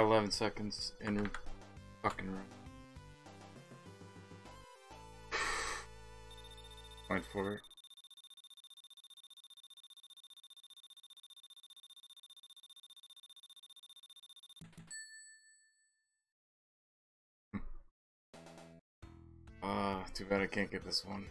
11 seconds in fucking room. Wait for it. Ah, uh, too bad I can't get this one.